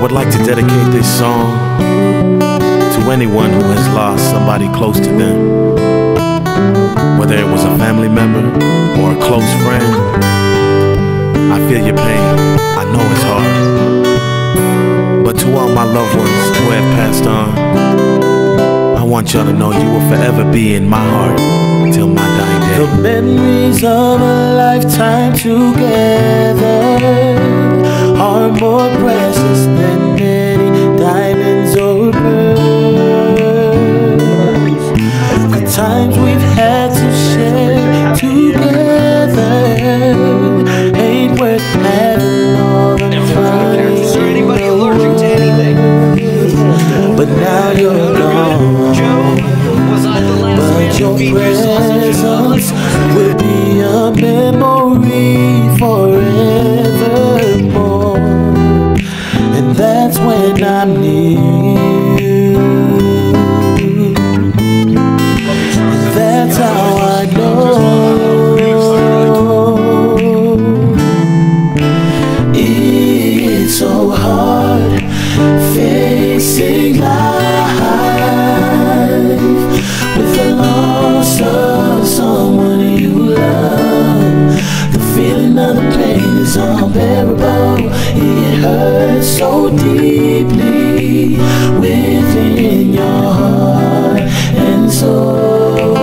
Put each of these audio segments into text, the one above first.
would like to dedicate this song to anyone who has lost somebody close to them. Whether it was a family member or a close friend, I feel your pain. I know it's hard. But to all my loved ones who have passed on, I want y'all to know you will forever be in my heart till my dying day. The memories of a lifetime together are more precious times we've It hurts so deeply within your heart and soul.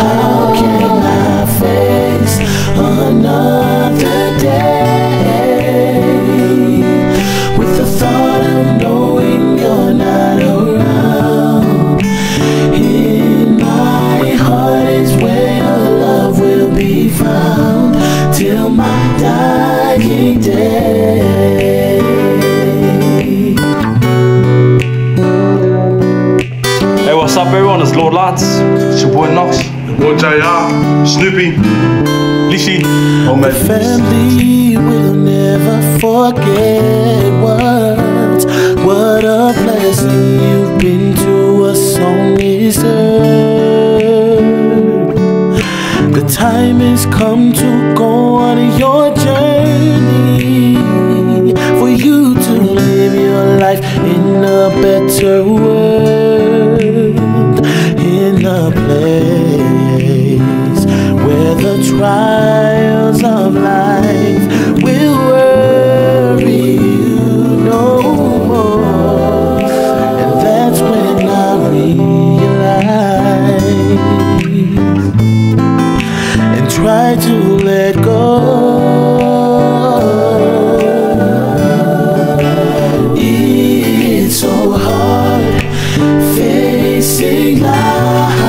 How can I face another day with the thought of knowing you're not around? In my heart is where your love will be found what's up, everyone? It's Lord Lance. It's your boy Knox. Boy JR, Snoopy, Lishi. Oh, homemade. Family will never forget what what a blessing you've been to us on this heard. The time has come to go on your journey for you to live your life in a better world, trials of life will worry you no more. And that's when I realize and try to let go. It's so hard facing life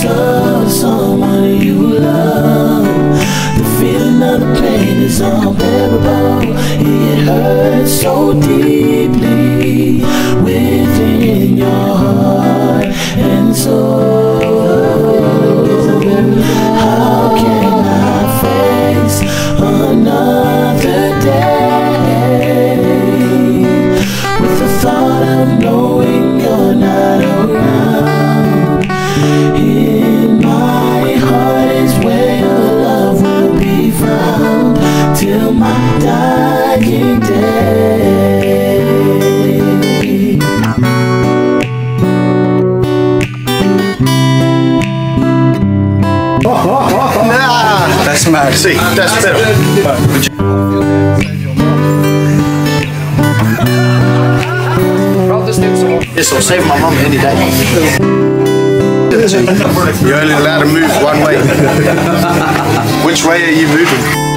of someone you love. The feeling of the pain is unbearable. It hurts so deeply That's mad. See, that's better. This will save my mum any day. You're only allowed to move one way. Which way are you moving?